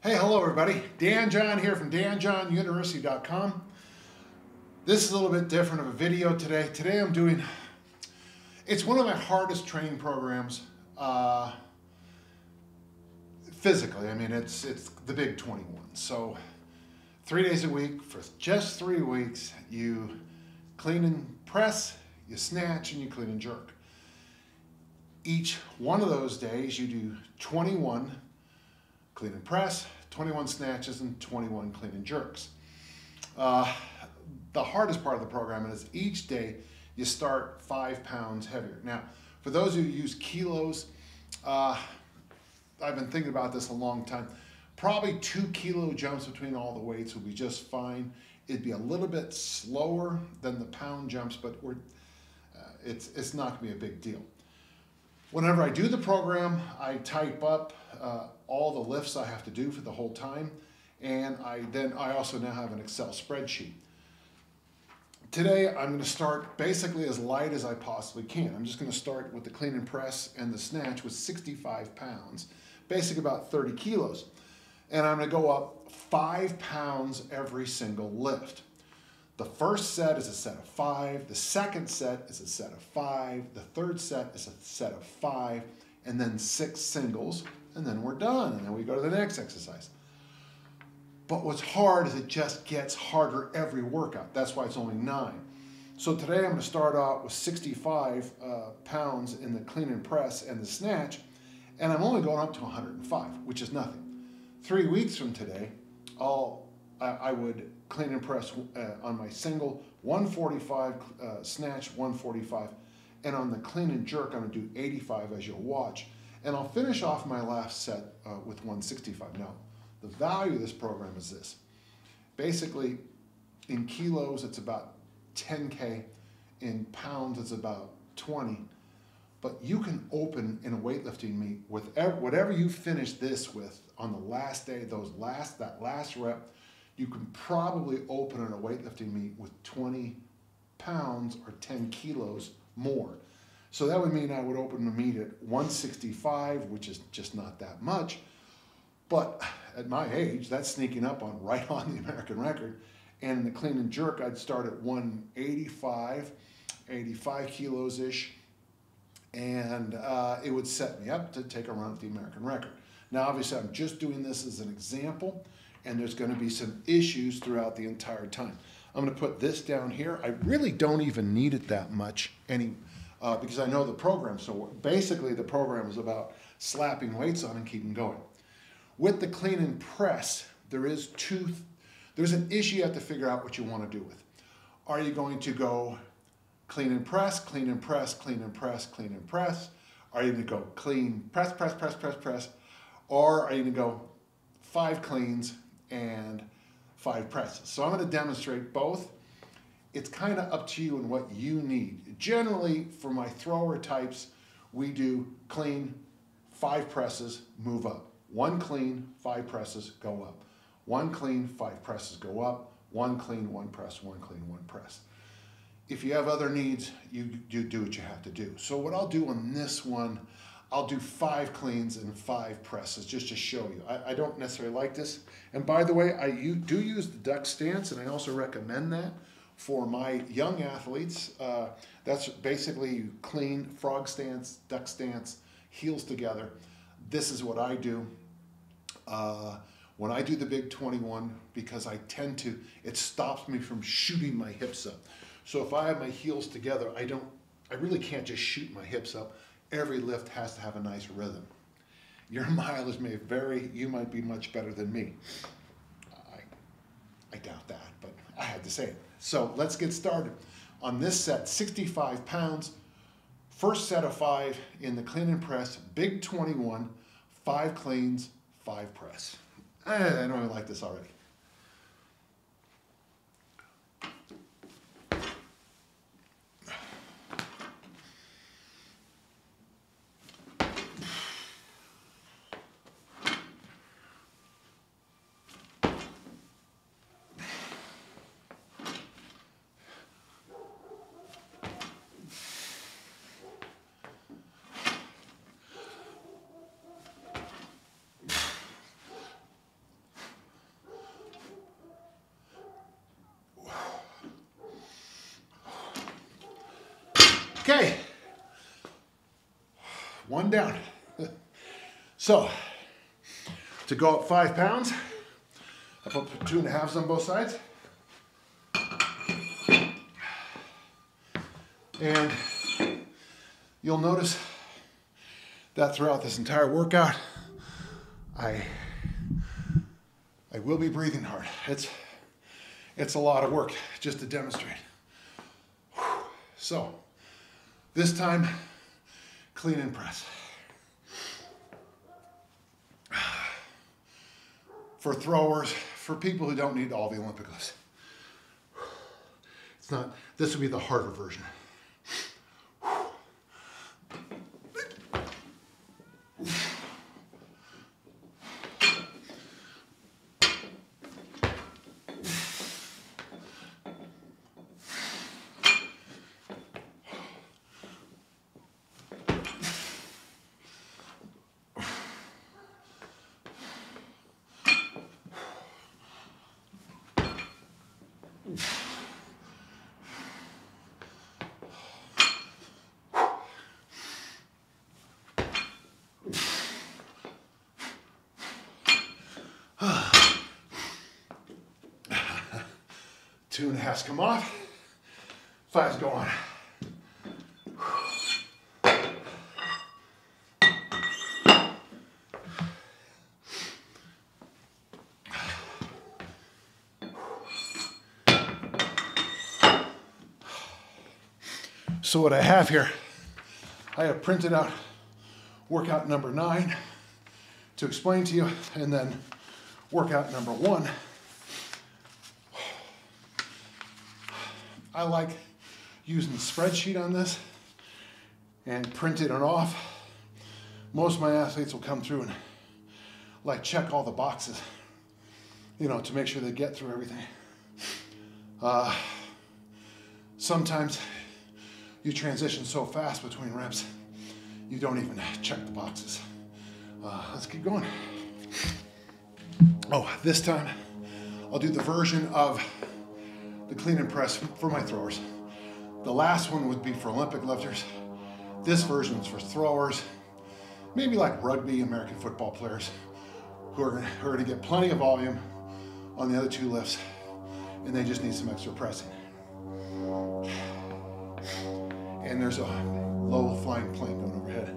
Hey, hello everybody. Dan John here from danjohnuniversity.com. This is a little bit different of a video today. Today I'm doing, it's one of my hardest training programs uh, physically. I mean, it's, it's the big 21. So three days a week for just three weeks, you clean and press, you snatch, and you clean and jerk. Each one of those days you do 21 clean and press, 21 snatches, and 21 clean and jerks. Uh, the hardest part of the program is each day you start five pounds heavier. Now, for those who use kilos, uh, I've been thinking about this a long time. Probably two kilo jumps between all the weights would be just fine. It'd be a little bit slower than the pound jumps, but we're, uh, it's, it's not gonna be a big deal. Whenever I do the program, I type up uh, all the lifts I have to do for the whole time, and I then I also now have an Excel spreadsheet. Today I'm going to start basically as light as I possibly can. I'm just going to start with the clean and press and the snatch with 65 pounds, basically about 30 kilos. And I'm to go up five pounds every single lift. The first set is a set of five, the second set is a set of five, the third set is a set of five, and then six singles, and then we're done, and then we go to the next exercise. But what's hard is it just gets harder every workout. That's why it's only nine. So today I'm going to start out with 65 uh, pounds in the clean and press and the snatch, and I'm only going up to 105, which is nothing. Three weeks from today, I'll I, would clean and press uh, on my single 145 uh, snatch 145 and on the clean and jerk I'm gonna do 85 as you'll watch and I'll finish off my last set uh, with 165 now the value of this program is this. Basically in kilos it's about 10k in pounds it's about 20 but you can open in a weightlifting meet with whatever you finish this with on the last day those last that last rep you can probably open in a weightlifting meet with 20 pounds or 10 kilos more. So that would mean I would open the meet at 165, which is just not that much. But at my age, that's sneaking up on right on the American record. And in the clean and jerk, I'd start at 185, 85 kilos ish. And uh, it would set me up to take a run at the American record. Now, obviously, I'm just doing this as an example and there's going to be some issues throughout the entire time. I'm going to put this down here. I really don't even need it that much any, uh, because I know the program. So basically the program is about slapping weights on and keeping going. With the clean and press, there is two, there's an issue you have to figure out what you want to do with. Are you going to go clean and press, clean and press, clean and press, clean and press? Are you going to go clean, press, press, press, press, press? Or are you going to go five cleans, and five presses. So I'm going to demonstrate both. It's kind of up to you and what you need. Generally, for my thrower types, we do clean, five presses, move up. One clean, five presses, go up. One clean, five presses, go up. One clean, one press, one clean, one press. If you have other needs, you, you do what you have to do. So what I'll do on this one, I'll do five cleans and five presses just to show you. I, I don't necessarily like this. And by the way, I do use the duck stance and I also recommend that for my young athletes. Uh, that's basically clean, frog stance, duck stance, heels together. This is what I do. Uh, when I do the big 21, because I tend to, it stops me from shooting my hips up. So if I have my heels together, I don't, I really can't just shoot my hips up every lift has to have a nice rhythm. Your mileage may vary. You might be much better than me. I, I doubt that, but I had to say it. So let's get started. On this set, 65 pounds, first set of five in the clean and press, big 21, five cleans, five press. I don't really like this already. Okay. One down. So, to go up five pounds, I put two and a halves on both sides. And you'll notice that throughout this entire workout, I I will be breathing hard. It's it's a lot of work just to demonstrate. So, this time, clean and press. For throwers, for people who don't need all the Olympic lifts. It's not, this would be the harder version. Two and a half's come off. Five's go on. So what I have here, I have printed out workout number nine to explain to you, and then workout number one I like using the spreadsheet on this and printing it off. Most of my athletes will come through and like check all the boxes, you know, to make sure they get through everything. Uh, sometimes you transition so fast between reps, you don't even check the boxes. Uh, let's keep going. Oh, this time I'll do the version of the clean and press for my throwers. The last one would be for Olympic lifters. This version is for throwers, maybe like rugby, American football players who are, who are gonna get plenty of volume on the other two lifts and they just need some extra pressing. And there's a low flying plane going overhead.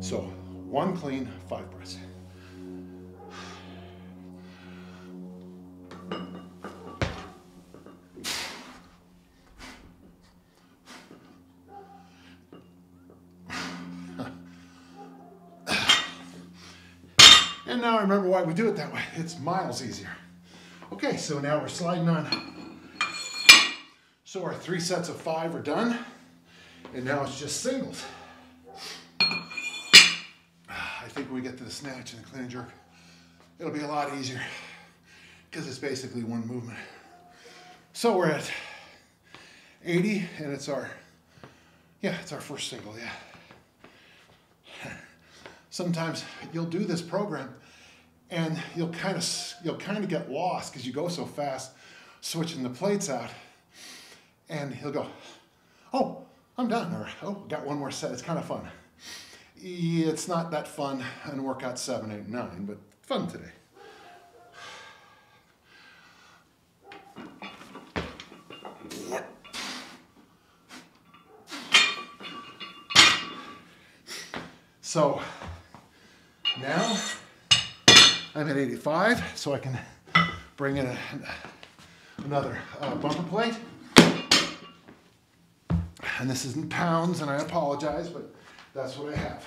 So one clean, five press. Remember why we do it that way. It's miles easier. Okay, so now we're sliding on. So our three sets of five are done. And now it's just singles. Ah, I think when we get to the snatch and the clean and jerk, it'll be a lot easier because it's basically one movement. So we're at 80 and it's our, yeah, it's our first single, yeah. Sometimes you'll do this program and you'll kind of you'll kind of get lost because you go so fast switching the plates out and he'll go oh i'm done or oh got one more set. It's kind of fun it's not that fun in workout seven eight nine but fun today. So now I'm at 85, so I can bring in a, another uh, bumper plate. And this isn't pounds, and I apologize, but that's what I have.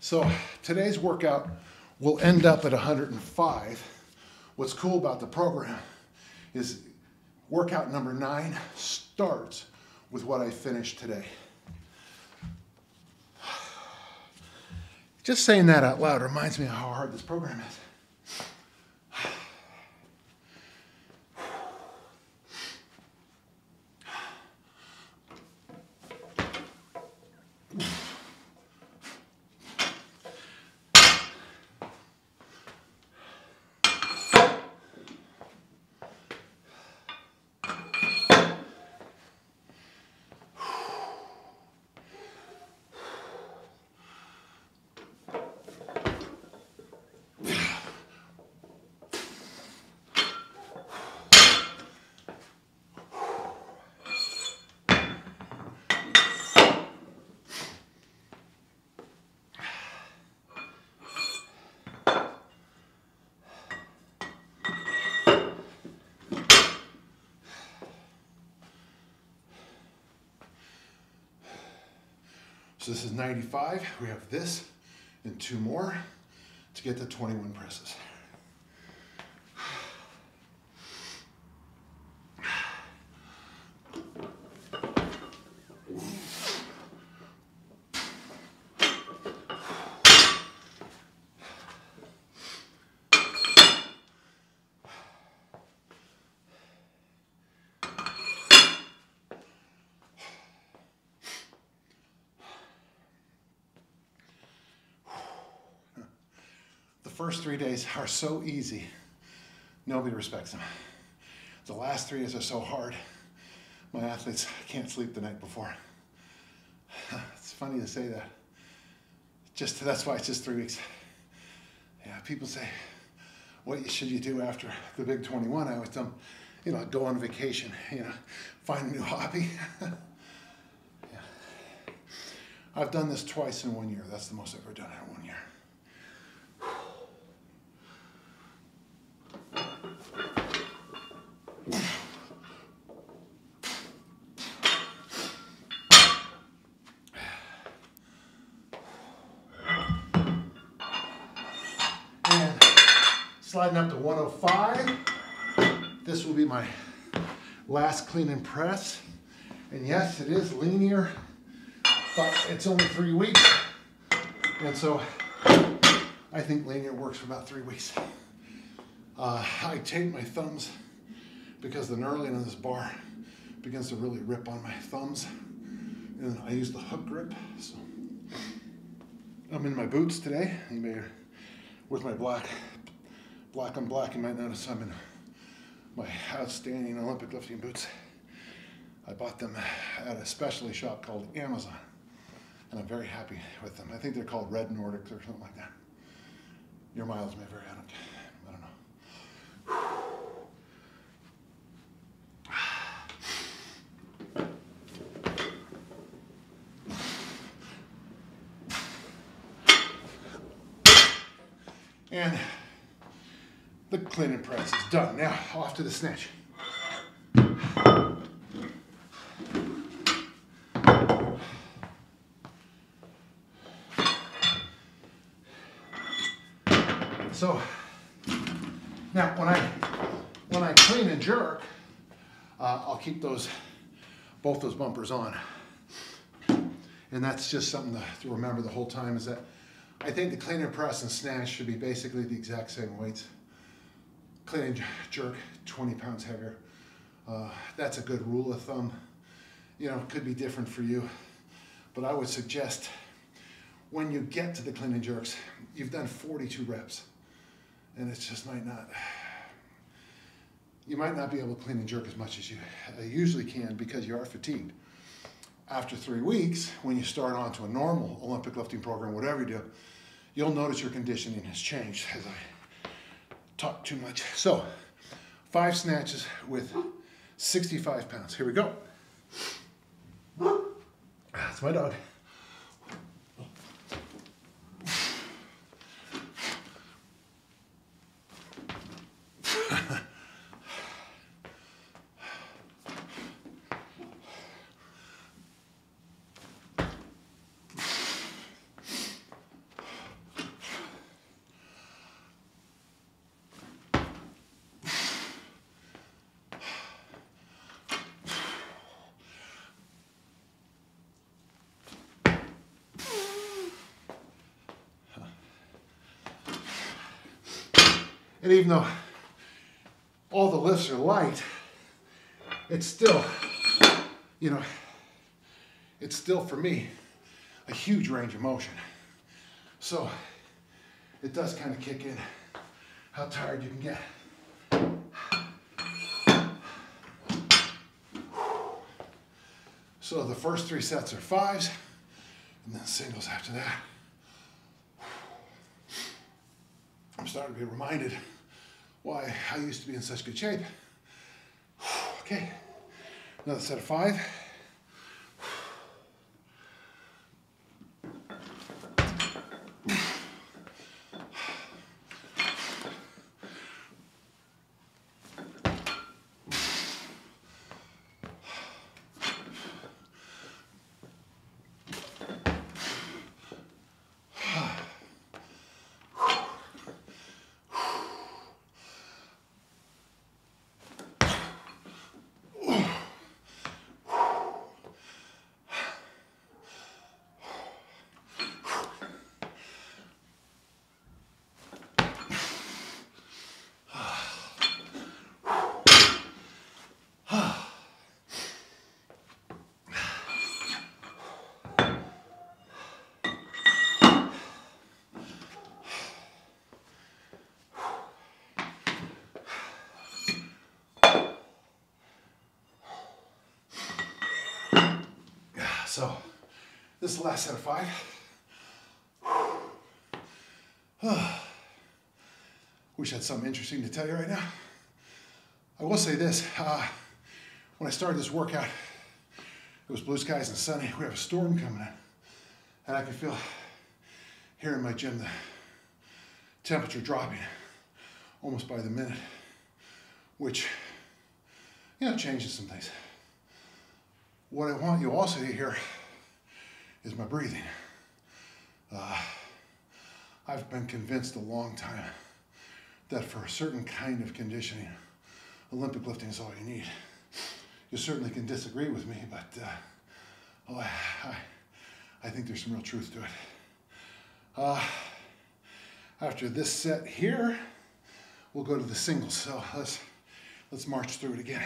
So today's workout will end up at 105. What's cool about the program is workout number nine starts with what I finished today. Just saying that out loud reminds me of how hard this program is. So this is 95. We have this and two more to get to 21 presses. First three days are so easy, nobody respects them. The last three days are so hard, my athletes can't sleep the night before. It's funny to say that. Just that's why it's just three weeks. Yeah, people say, what should you do after the big 21? I always tell them, you know, go on vacation, you know, find a new hobby. yeah. I've done this twice in one year. That's the most I've ever done in one year. sliding up to 105. This will be my last clean and press. And yes, it is linear, but it's only three weeks. And so I think linear works for about three weeks. Uh, I tape my thumbs because the knurling of this bar begins to really rip on my thumbs. And I use the hook grip. So I'm in my boots today. You may with my black black on black, you might notice I'm in my outstanding Olympic lifting boots. I bought them at a specialty shop called Amazon, and I'm very happy with them. I think they're called Red Nordics or something like that. Your miles may vary, I don't, I don't know. And clean and press is done. Now, off to the snatch. So, now when I when I clean and jerk, uh, I'll keep those both those bumpers on. And that's just something to, to remember the whole time is that I think the clean and press and snatch should be basically the exact same weights clean and jerk 20 pounds heavier. Uh, that's a good rule of thumb. You know, could be different for you, but I would suggest when you get to the clean and jerks, you've done 42 reps, and it just might not, you might not be able to clean and jerk as much as you uh, usually can because you are fatigued. After three weeks, when you start on to a normal Olympic lifting program, whatever you do, you'll notice your conditioning has changed as I talk too much. So, five snatches with 65 pounds. Here we go. That's my dog. And even though all the lifts are light, it's still, you know, it's still for me a huge range of motion. So it does kind of kick in how tired you can get. So the first three sets are fives and then singles after that. I'm starting to be reminded why I used to be in such good shape. Okay, another set of five. So this is the last set of five. Wish I had something interesting to tell you right now. I will say this, uh, when I started this workout, it was blue skies and sunny. We have a storm coming in. And I could feel here in my gym the temperature dropping almost by the minute, which, you know, changes some things. What I want you also to hear is my breathing. Uh, I've been convinced a long time that for a certain kind of conditioning, Olympic lifting is all you need. You certainly can disagree with me, but uh, oh, I, I, think there's some real truth to it. Uh, after this set here, we'll go to the singles. So let's let's march through it again.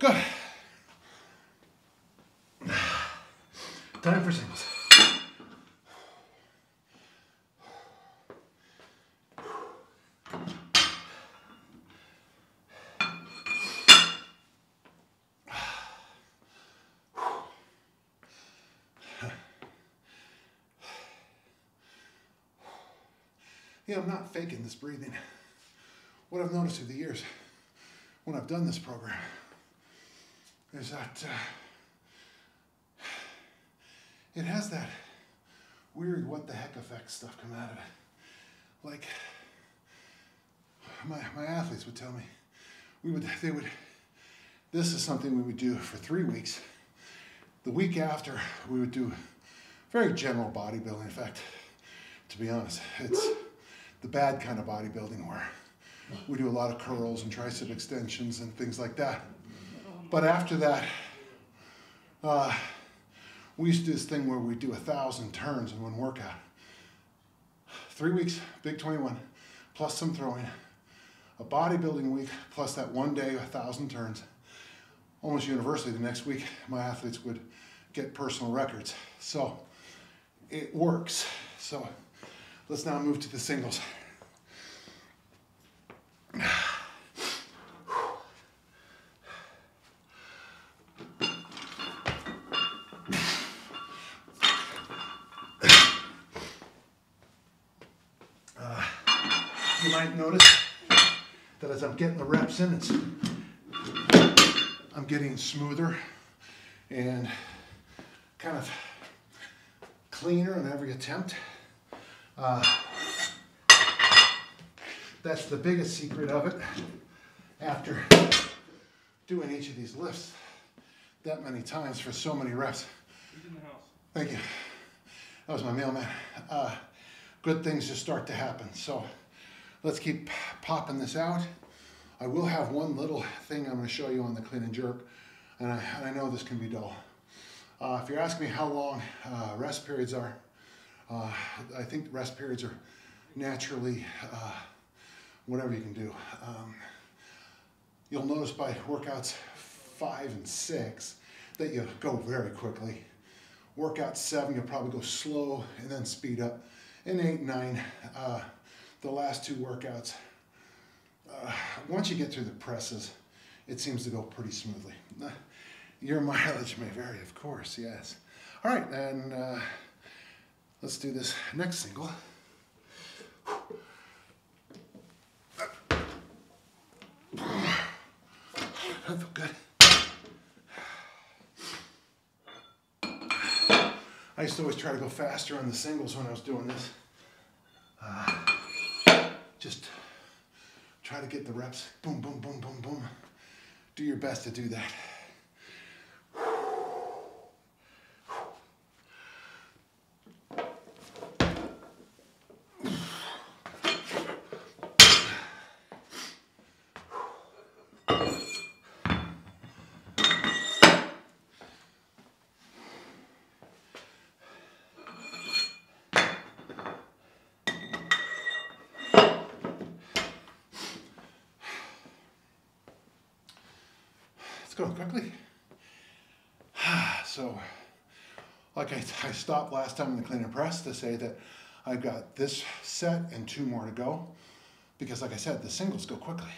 Good. Time for singles. Yeah, I'm not faking this breathing. What I've noticed through the years when I've done this program is that uh, it has that weird what the heck effect stuff come out of it. Like my, my athletes would tell me, we would they would this is something we would do for three weeks. The week after we would do very general bodybuilding. In fact, to be honest, it's the bad kind of bodybuilding where we do a lot of curls and tricep extensions and things like that. But after that, uh, we used to do this thing where we do a thousand turns in one workout. Three weeks, big 21, plus some throwing. A bodybuilding week, plus that one day, a thousand turns. Almost universally, the next week, my athletes would get personal records. So it works. So let's now move to the singles. you might notice that as I'm getting the reps in, it's I'm getting smoother and kind of cleaner in every attempt. Uh, that's the biggest secret of it after doing each of these lifts that many times for so many reps. Thank you. That was my mailman. Uh, good things just start to happen. So Let's keep popping this out. I will have one little thing I'm going to show you on the clean and jerk, and I, and I know this can be dull. Uh, if you're asking me how long uh, rest periods are, uh, I think rest periods are naturally uh, whatever you can do. Um, you'll notice by workouts five and six that you go very quickly. Workout seven, you'll probably go slow and then speed up. And eight nine, uh, the last two workouts, uh, once you get through the presses, it seems to go pretty smoothly. Your mileage may vary, of course, yes. All right, and uh, let's do this next single. That felt good. I used to always try to go faster on the singles when I was doing this. Uh, just try to get the reps. Boom, boom, boom, boom, boom. Do your best to do that. going quickly. so, like I, I last time in the cleaner press to say that I've got this set and two more to go because like I said, the singles go quickly.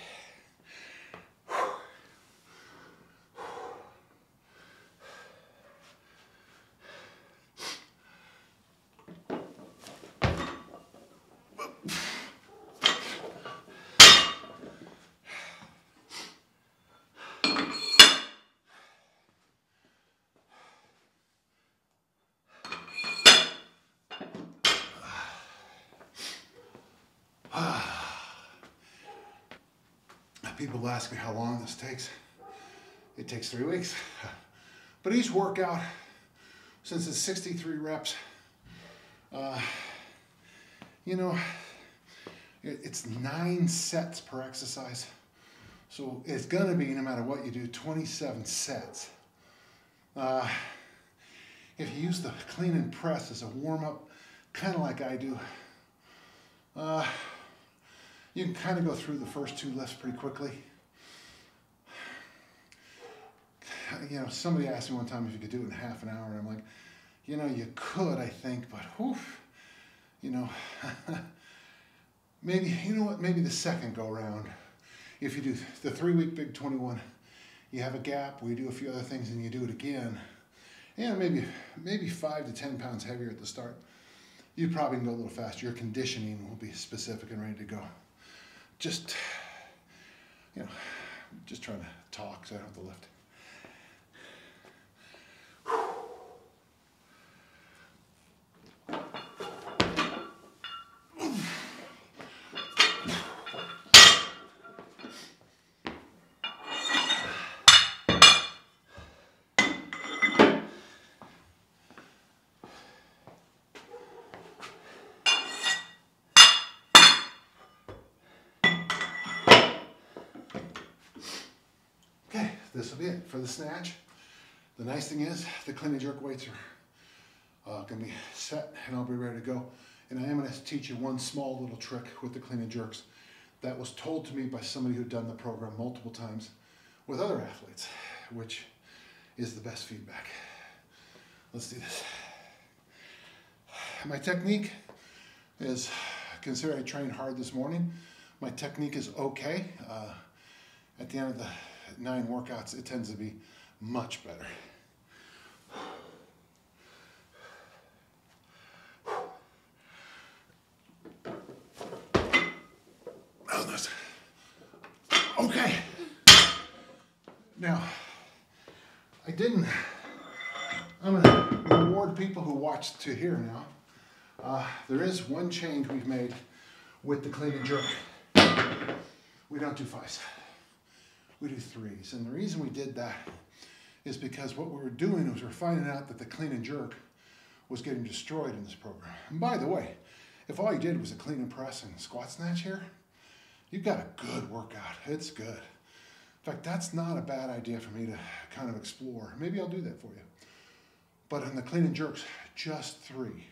People ask me how long this takes. It takes three weeks. But each workout, since it's 63 reps, uh, you know, it, it's nine sets per exercise. So it's gonna be, no matter what you do, 27 sets. Uh, if you use the clean and press as a warm up, kind of like I do, uh, you can kind of go through the first two lifts pretty quickly. You know, somebody asked me one time if you could do it in half an hour, and I'm like, you know, you could, I think, but whew, you know, maybe, you know what, maybe the second go around, if you do the three week big 21, you have a gap where you do a few other things and you do it again, and maybe, maybe five to 10 pounds heavier at the start. You probably can go a little faster. Your conditioning will be specific and ready to go just, you know, just trying to talk so I don't have to lift. It for the snatch. The nice thing is the clean and jerk weights are uh, gonna be set and I'll be ready to go. And I am gonna teach you one small little trick with the clean and jerks that was told to me by somebody who'd done the program multiple times with other athletes, which is the best feedback. Let's do this. My technique is, consider I trained hard this morning. My technique is okay. Uh, at the end of the nine workouts, it tends to be much better. Okay. Now, I didn't, I'm gonna reward people who watched to here now. Uh, there is one change we've made with the clean and jerk. We don't do fives we do threes. And the reason we did that is because what we were doing was we are finding out that the clean and jerk was getting destroyed in this program. And by the way, if all you did was a clean and press and squat snatch here, you've got a good workout. It's good. In fact, that's not a bad idea for me to kind of explore. Maybe I'll do that for you. But on the clean and jerks, just three.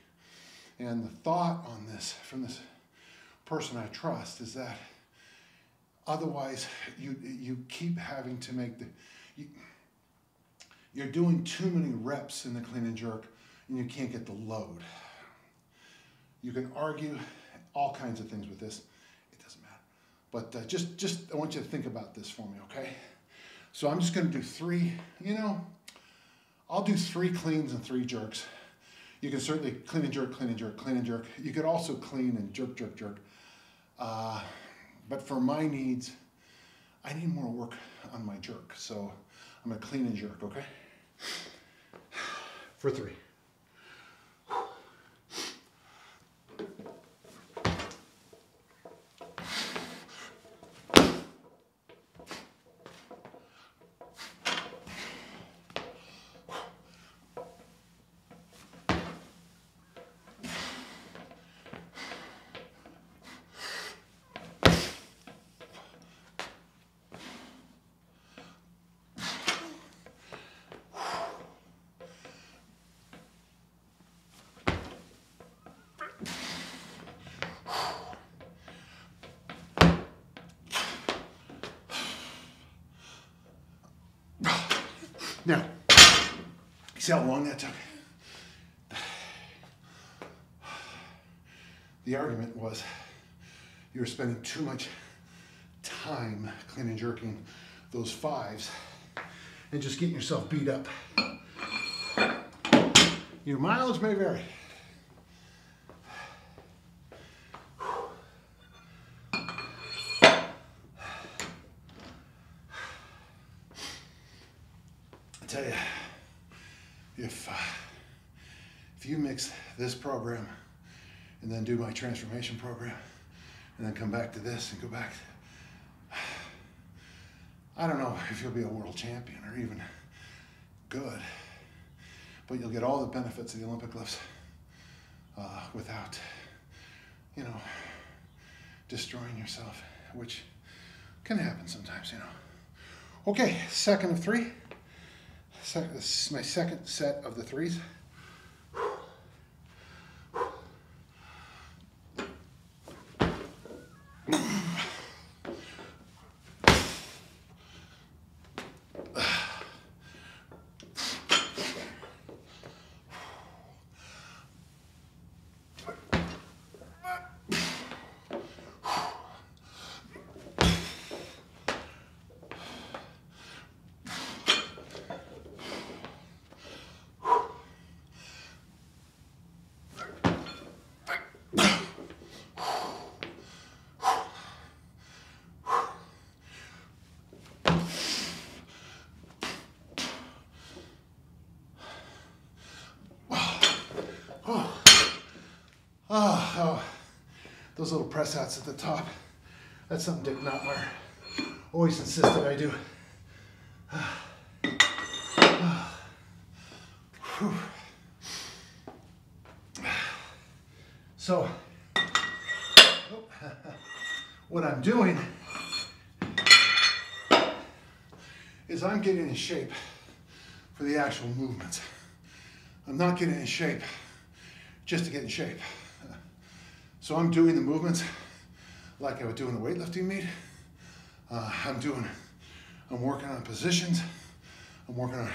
And the thought on this from this person I trust is that Otherwise, you, you keep having to make the, you, you're doing too many reps in the clean and jerk and you can't get the load. You can argue all kinds of things with this. It doesn't matter. But uh, just, just, I want you to think about this for me, okay? So I'm just gonna do three, you know, I'll do three cleans and three jerks. You can certainly clean and jerk, clean and jerk, clean and jerk. You could also clean and jerk, jerk, jerk. Uh, but for my needs, I need more work on my jerk. So I'm gonna clean and jerk, okay? For three. See how long that took? The argument was you were spending too much time clean and jerking those fives and just getting yourself beat up. Your mileage may vary. I tell you, if uh, if you mix this program and then do my transformation program and then come back to this and go back, I don't know if you'll be a world champion or even good, but you'll get all the benefits of the Olympic lifts uh, without, you know, destroying yourself, which can happen sometimes, you know. Okay, second of three. This is my second set of the threes. Oh, oh, those little press outs at the top. That's something Dick Notmeyer always insisted I do. So, oh, what I'm doing is I'm getting in shape for the actual movements. I'm not getting in shape just to get in shape. So I'm doing the movements like I would do in a weightlifting meet. Uh, I'm doing, I'm working on positions. I'm working on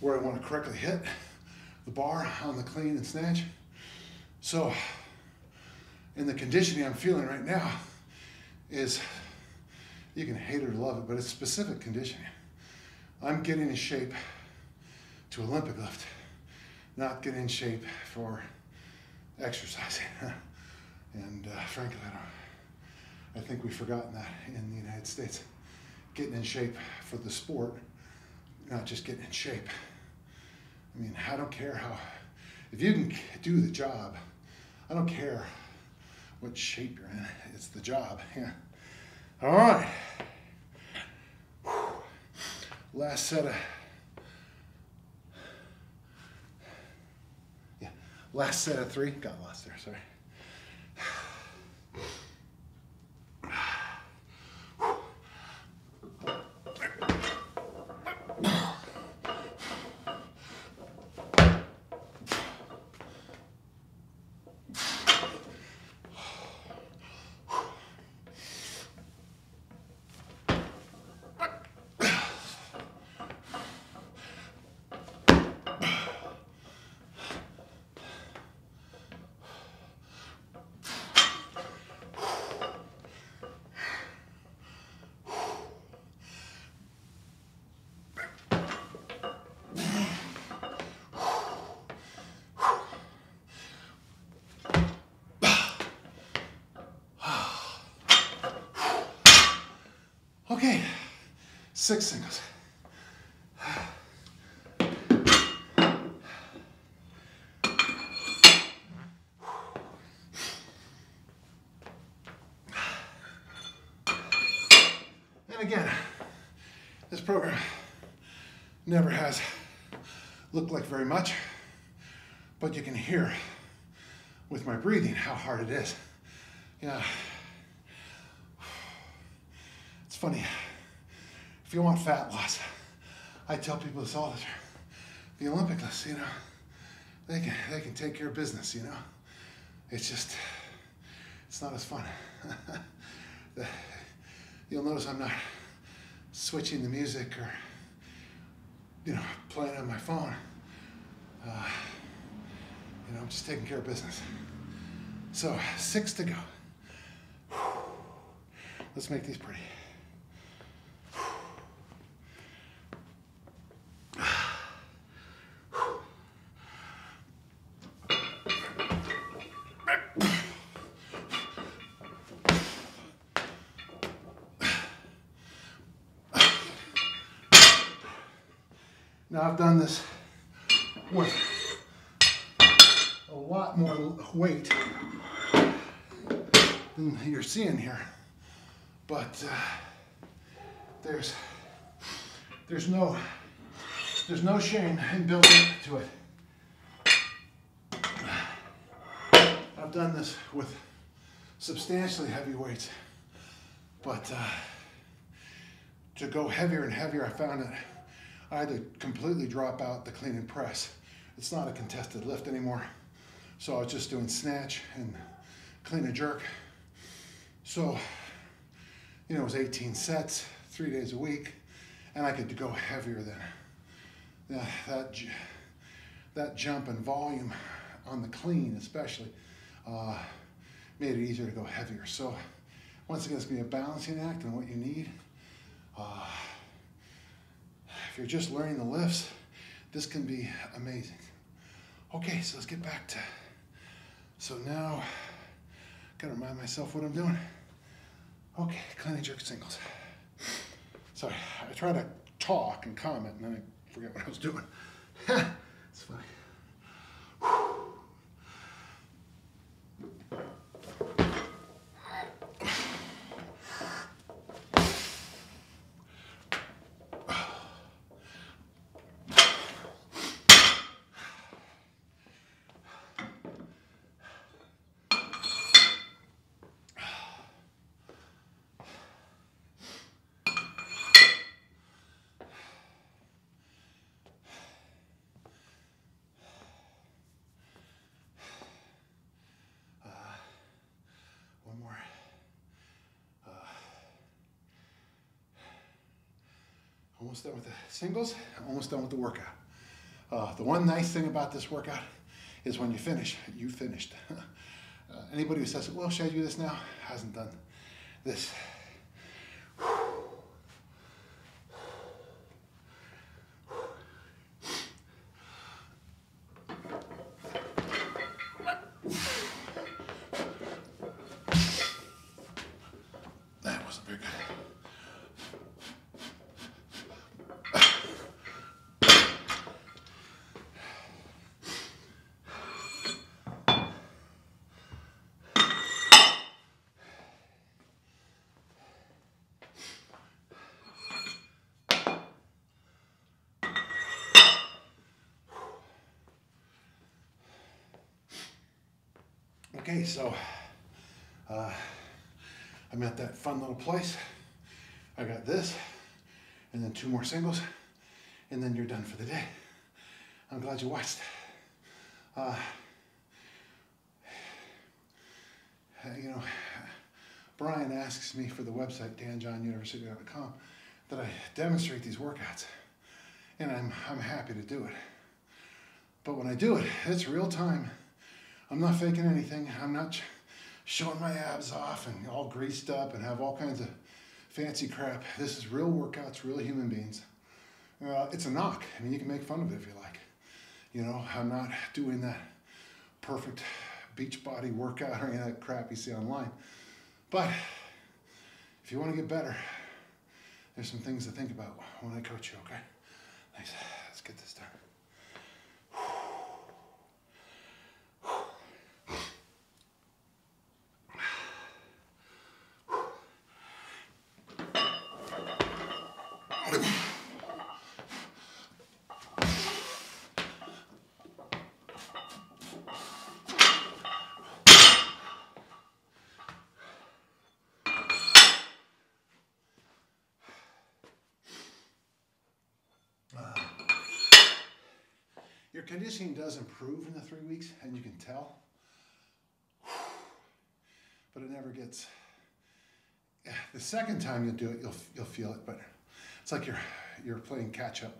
where I want to correctly hit the bar on the clean and snatch. So in the conditioning I'm feeling right now is, you can hate or love it, but it's specific conditioning. I'm getting in shape to Olympic lift, not getting in shape for exercising. And uh, frankly, I don't. I think we've forgotten that in the United States. Getting in shape for the sport, not just getting in shape. I mean, I don't care how. If you can do the job, I don't care what shape you're in. It's the job. Yeah. All right. Whew. Last set of. Yeah. Last set of three. Got lost there. Sorry. Okay, six singles. And again, this program never has looked like very much, but you can hear with my breathing how hard it is. Yeah. Funny. If you want fat loss, I tell people this all the time. The Olympic lifts, you know, they can they can take care of business, you know. It's just it's not as fun. you'll notice I'm not switching the music or you know, playing on my phone. Uh, you know, I'm just taking care of business. So, six to go. Let's make these pretty. Now I've done this with a lot more weight than you're seeing here, but uh, there's there's no there's no shame in building to it. I've done this with substantially heavy weights, but uh, to go heavier and heavier, I found that I had to completely drop out the clean and press. It's not a contested lift anymore. So I was just doing snatch and clean and jerk. So, you know, it was 18 sets, three days a week, and I could go heavier than that, that, that jump in volume on the clean especially uh, made it easier to go heavier. So once again, it's gonna be a balancing act and what you need. Uh, you're just learning the lifts, this can be amazing. Okay, so let's get back to, so now, gotta remind myself what I'm doing. Okay, clean jerk singles. Sorry, I try to talk and comment and then I forget what I was doing. it's funny. Almost done with the singles, almost done with the workout. Uh, the one nice thing about this workout is when you finish, you finished. uh, anybody who says, well, should I do this now? Hasn't done this. Okay, so uh, I'm at that fun little place. I got this, and then two more singles, and then you're done for the day. I'm glad you watched. Uh, you know, Brian asks me for the website, danjohnuniversity.com, that I demonstrate these workouts. And I'm, I'm happy to do it. But when I do it, it's real time I'm not faking anything. I'm not showing my abs off and all greased up and have all kinds of fancy crap. This is real workouts, real human beings. Uh, it's a knock. I mean, you can make fun of it if you like. You know, I'm not doing that perfect beach body workout or any of that crap you see online. But if you want to get better, there's some things to think about when I coach you, okay? Thanks. Let's get this done. Conditioning does improve in the three weeks, and you can tell, but it never gets. The second time you do it, you'll you'll feel it, but it's like you're you're playing catch up,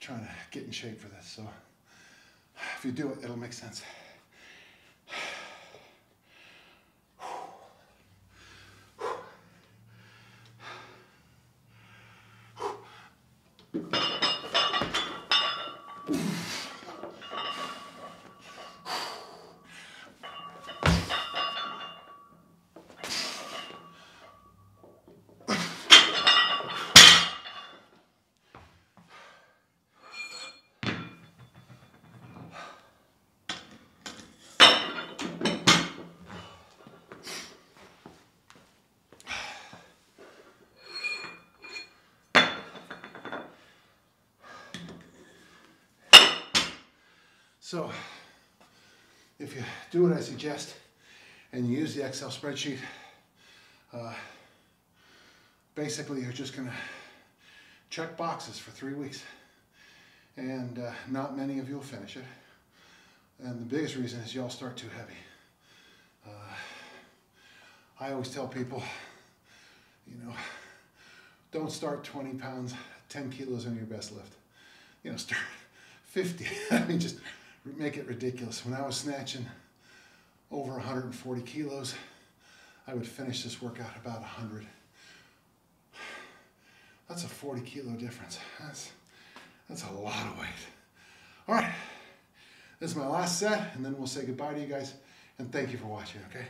trying to get in shape for this. So if you do it, it'll make sense. So if you do what I suggest and you use the Excel spreadsheet, uh, basically you're just gonna check boxes for three weeks. And uh, not many of you will finish it. And the biggest reason is y'all start too heavy. Uh, I always tell people, you know, don't start 20 pounds, 10 kilos on your best lift. You know, start 50. I mean, just make it ridiculous. When I was snatching over 140 kilos, I would finish this workout about 100. That's a 40 kilo difference. That's, that's a lot of weight. All right, this is my last set, and then we'll say goodbye to you guys, and thank you for watching, okay?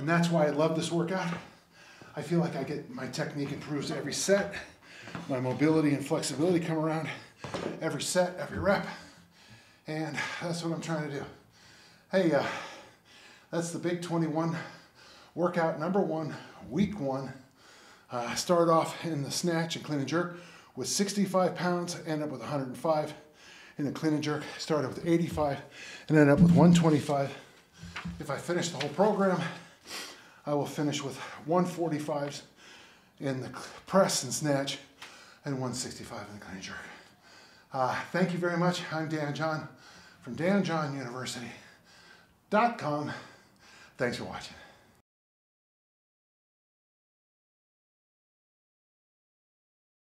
And that's why I love this workout. I feel like I get my technique improves every set. My mobility and flexibility come around every set, every rep. And that's what I'm trying to do. Hey, uh, that's the big 21 workout number one, week one. Uh, I started off in the snatch and clean and jerk with 65 pounds, end up with 105. In the clean and jerk, started with 85 and ended up with 125. If I finish the whole program, I will finish with 145s in the press and snatch and 165 in the clean jerk. Uh, thank you very much. I'm Dan John from danjohnuniversity.com. Thanks for watching.